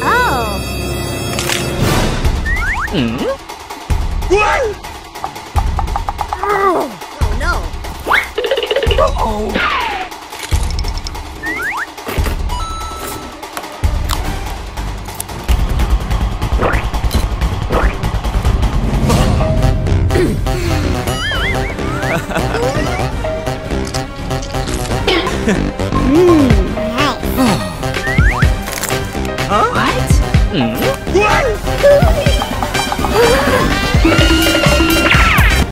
oh. What? oh no. Uh oh. What? nice. huh? What? Hmm.